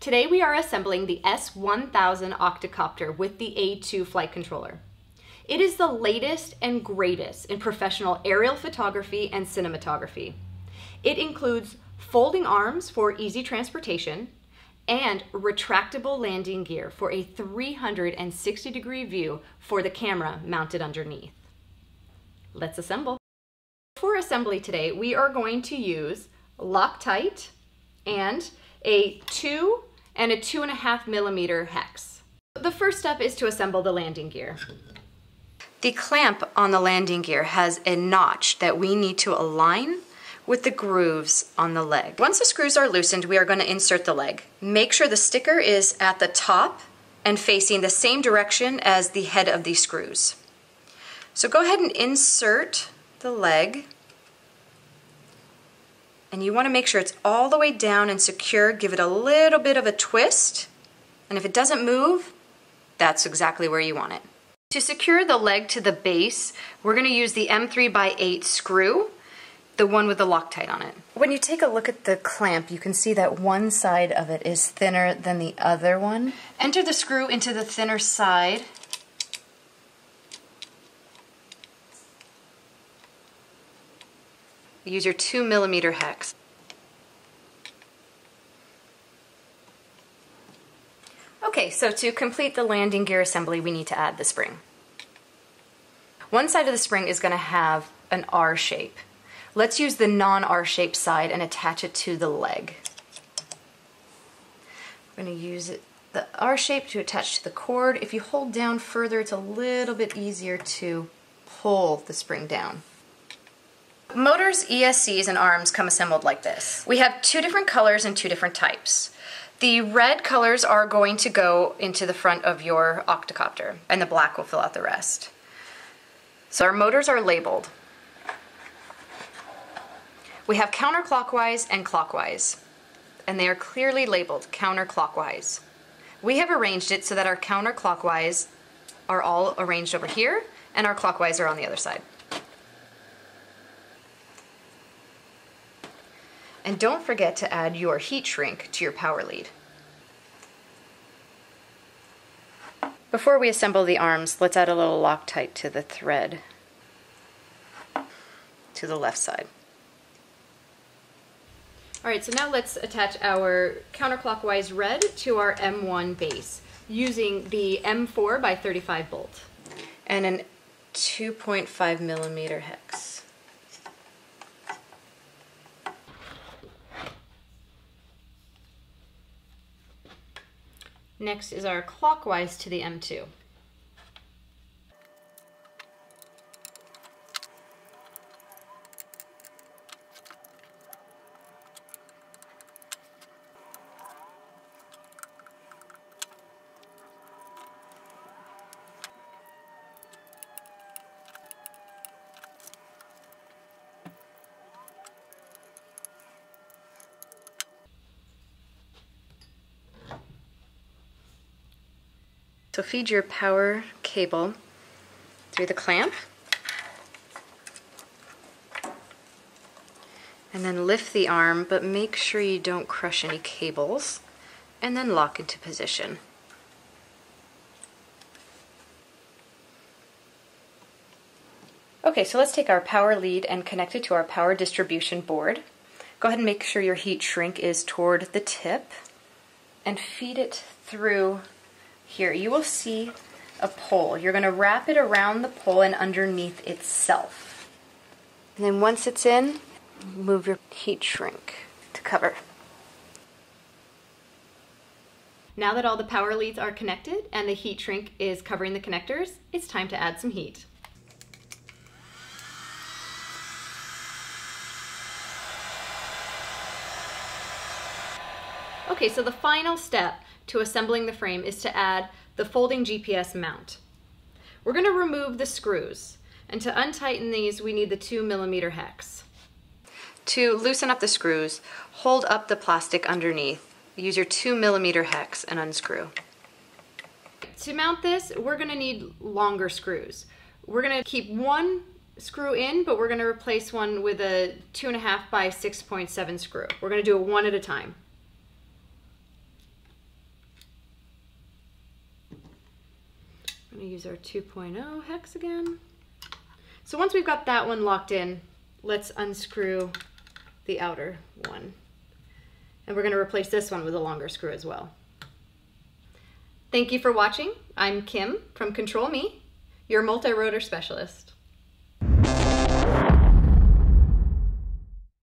Today we are assembling the S1000 octocopter with the A2 flight controller. It is the latest and greatest in professional aerial photography and cinematography. It includes folding arms for easy transportation and retractable landing gear for a 360 degree view for the camera mounted underneath. Let's assemble. For assembly today, we are going to use Loctite and a two and a two and a half millimeter hex. The first step is to assemble the landing gear. The clamp on the landing gear has a notch that we need to align with the grooves on the leg. Once the screws are loosened, we are going to insert the leg. Make sure the sticker is at the top and facing the same direction as the head of the screws. So go ahead and insert the leg and you want to make sure it's all the way down and secure. Give it a little bit of a twist. And if it doesn't move, that's exactly where you want it. To secure the leg to the base, we're going to use the M3 by 8 screw, the one with the Loctite on it. When you take a look at the clamp, you can see that one side of it is thinner than the other one. Enter the screw into the thinner side Use your two millimeter hex. Okay, so to complete the landing gear assembly, we need to add the spring. One side of the spring is going to have an R shape. Let's use the non-R shaped side and attach it to the leg. I'm going to use it, the R shape to attach to the cord. If you hold down further, it's a little bit easier to pull the spring down. Motors, ESCs, and arms come assembled like this. We have two different colors and two different types. The red colors are going to go into the front of your octocopter, and the black will fill out the rest. So our motors are labeled. We have counterclockwise and clockwise, and they are clearly labeled counterclockwise. We have arranged it so that our counterclockwise are all arranged over here, and our clockwise are on the other side. And don't forget to add your heat shrink to your power lead. Before we assemble the arms, let's add a little Loctite to the thread to the left side. All right, so now let's attach our counterclockwise red to our M1 base using the M4 by 35 bolt and an 2.5 millimeter hex. Next is our clockwise to the M2. So feed your power cable through the clamp and then lift the arm but make sure you don't crush any cables and then lock into position. Okay, so let's take our power lead and connect it to our power distribution board. Go ahead and make sure your heat shrink is toward the tip and feed it through here, you will see a pole. You're going to wrap it around the pole and underneath itself. And then once it's in, move your heat shrink to cover. Now that all the power leads are connected and the heat shrink is covering the connectors, it's time to add some heat. Okay, so the final step to assembling the frame is to add the folding GPS mount. We're going to remove the screws, and to untighten these we need the 2 millimeter hex. To loosen up the screws, hold up the plastic underneath. Use your 2 millimeter hex and unscrew. To mount this, we're going to need longer screws. We're going to keep one screw in, but we're going to replace one with a 2.5 by 6.7 screw. We're going to do it one at a time. Gonna use our 2.0 hex again. So once we've got that one locked in, let's unscrew the outer one. And we're gonna replace this one with a longer screw as well. Thank you for watching. I'm Kim from Control Me, your multi-rotor specialist.